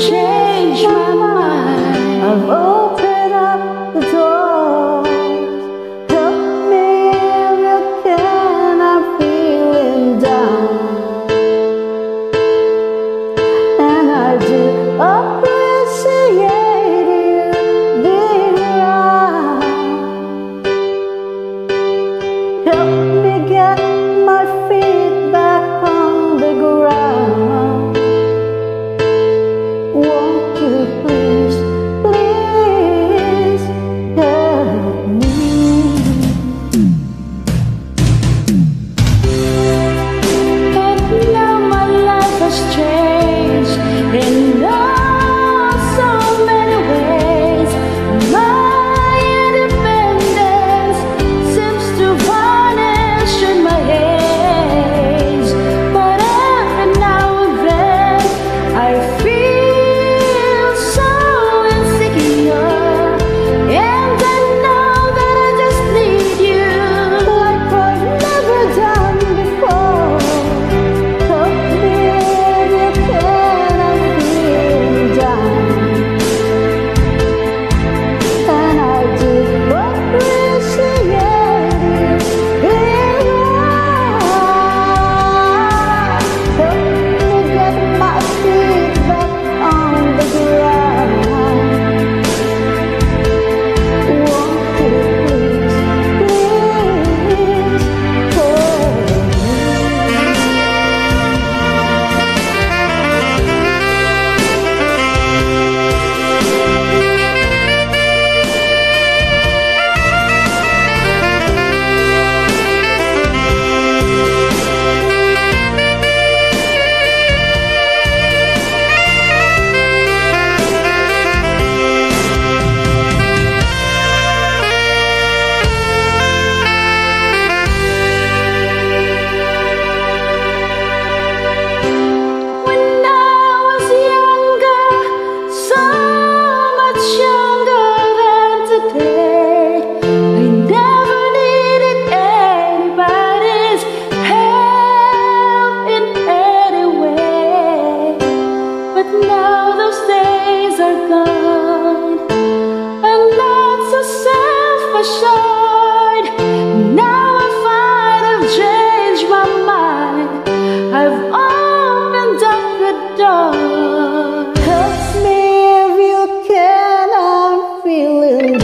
share. end.